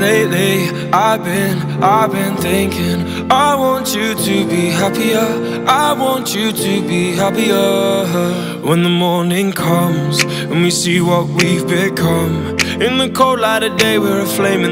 Lately, I've been, I've been thinking I want you to be happier. I want you to be happier. When the morning comes And we see what we've become. In the cold light of day, we're a flaming